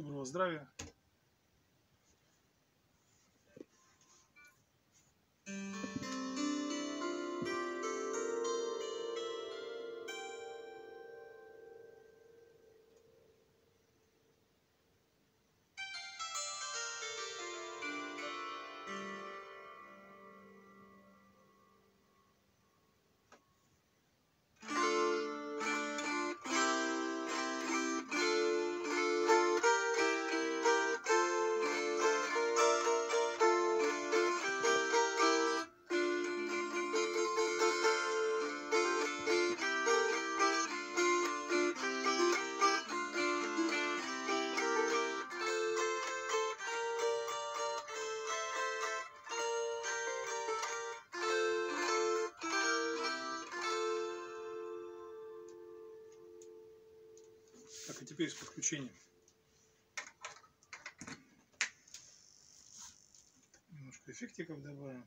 Доброго здравия. а теперь с подключением. Немножко эффектиков добавим.